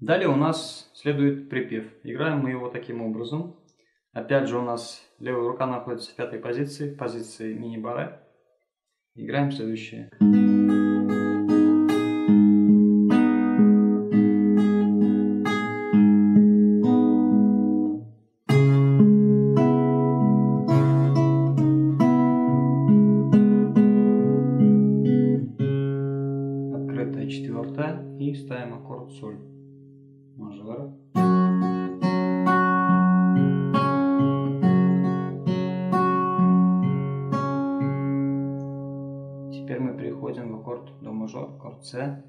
Далее у нас следует припев. Играем мы его таким образом. Опять же у нас левая рука находится в пятой позиции, в позиции мини-баре. Играем следующее. Открытая четвертая и ставим аккорд соль мажора. Теперь мы переходим в аккорд до мажор, аккорд С.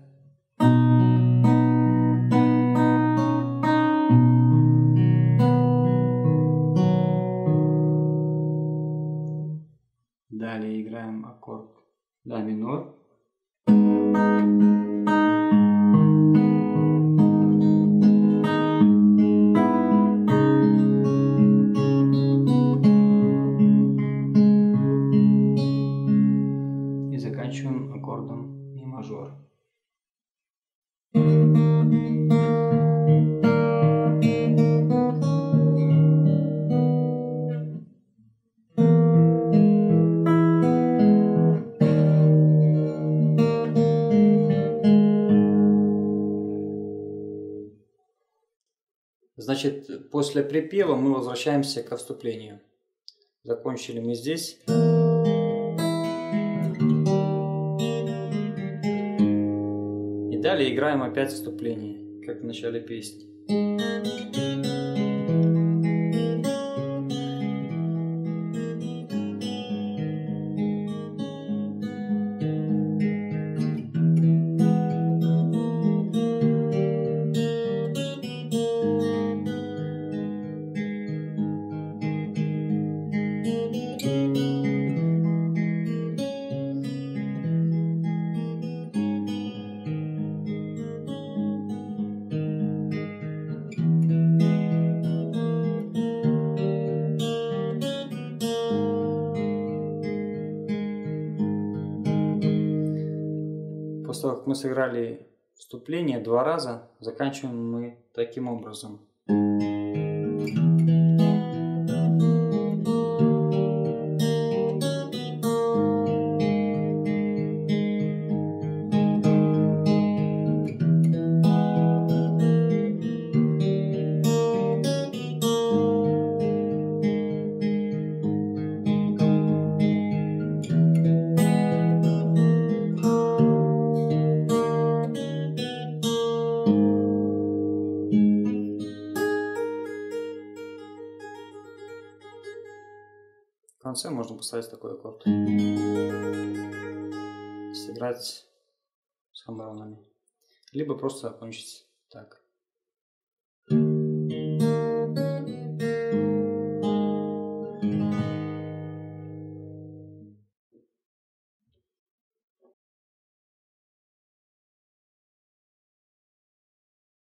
Далее играем аккорд ля минор. Заканчиваем аккордом ми мажор. Значит, после припева мы возвращаемся к вступлению. Закончили мы здесь. Далее играем опять вступление, как в начале песни. Того, как мы сыграли вступление два раза, заканчиваем мы таким образом. Конце можно поставить такой аккорд. Сыграть с хамбаронами. Либо просто закончить так.